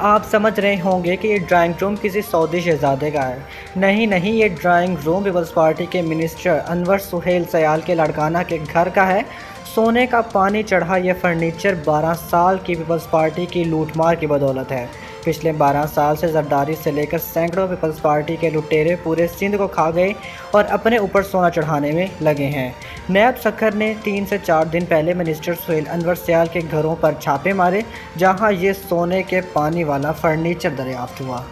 आप समझ रहे होंगे कि ये ड्राइंग रूम किसी सऊदी शहजादे का है। नहीं नहीं, ये ड्राइंग रूम पीपल्स पार्टी के मिनिस्टर अनवर सुहेल सयाल के लड़काना के घर का है। सोने का पानी चढ़ा यह फर्नीचर 12 साल की पीपल्स पार्टी की लूटमार की बदौलत है। पिछले 12 साल से जरदारी से लेकर सैकड़ों पीपल्स पार्टी के लुटेरे पूरे सिंध को खा गए और अपने ऊपर सोना चढ़ाने में लगे हैं। नैब सखर ने तीन से चार दिन पहले मिनिस्टर सुहेल अनवर सयाल के घरों पर छापे मारे, जहाँ ये सोने के पानी वाला फर्नीचर दरियाफ्त हुआ।